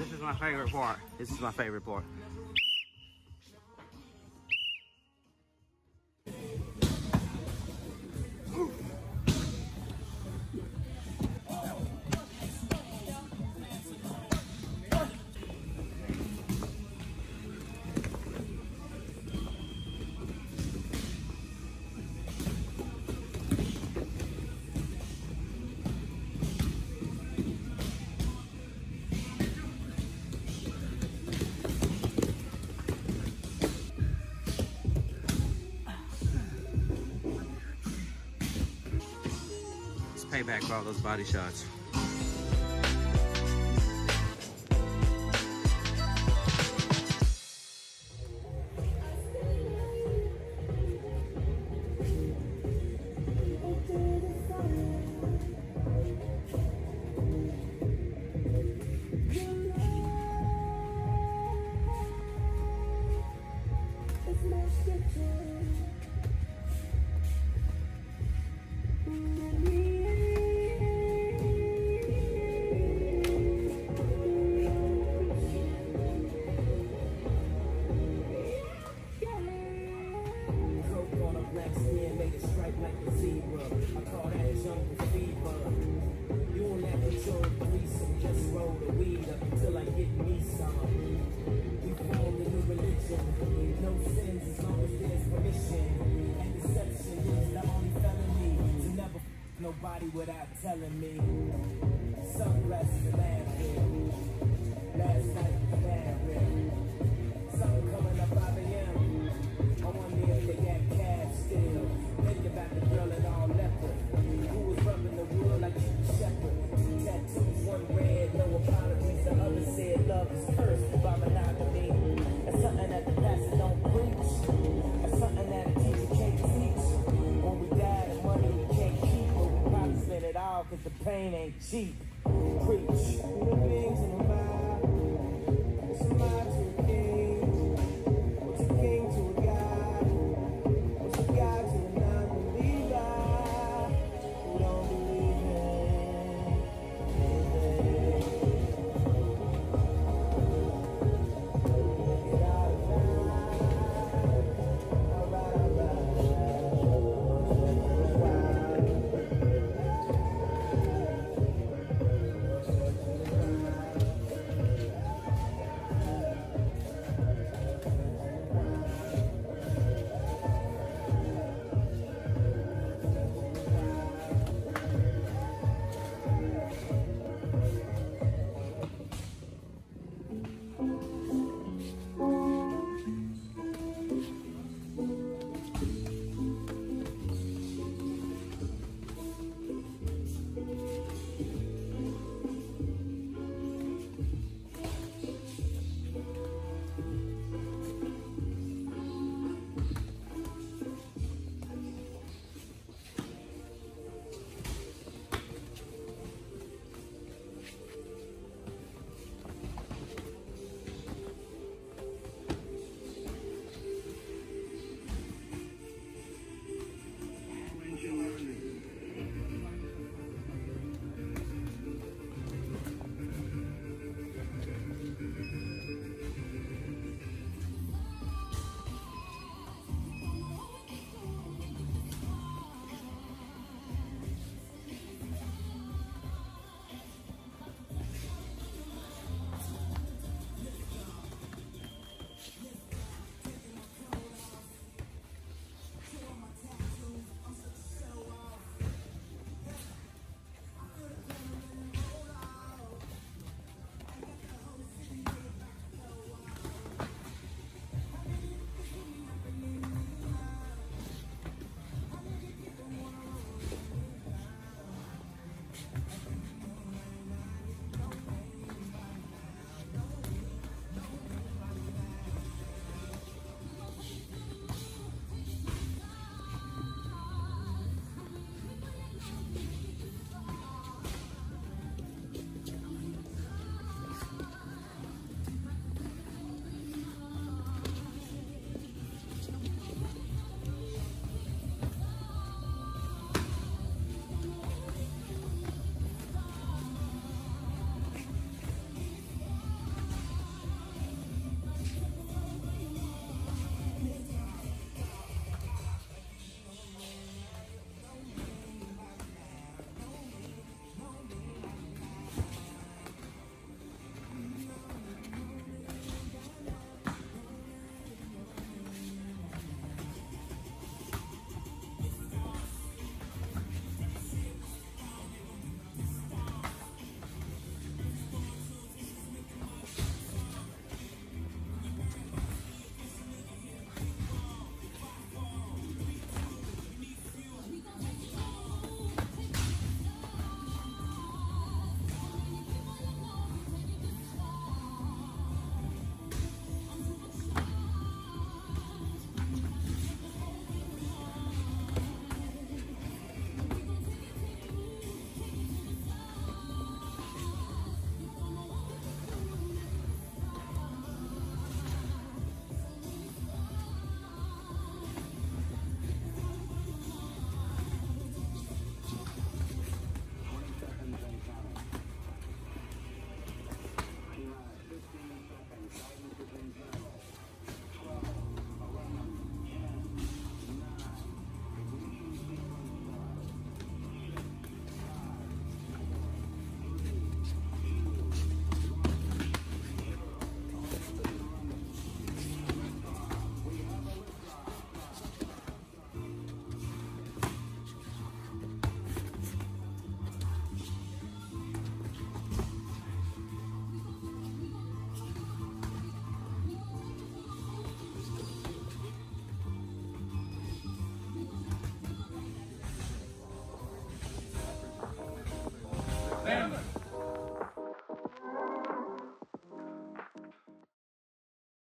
This is my favorite part. This is my favorite part. Payback for all those body shots. Like zebra. I call that jungle fever. You and that control threesome, just roll the weed up until I get me some. We formed a new religion, no sins as long as there's permission. And deception is the only felony to never nobody without telling me. Sunglasses laughing, cause the pain ain't cheap. Preach. The beings in the vibe.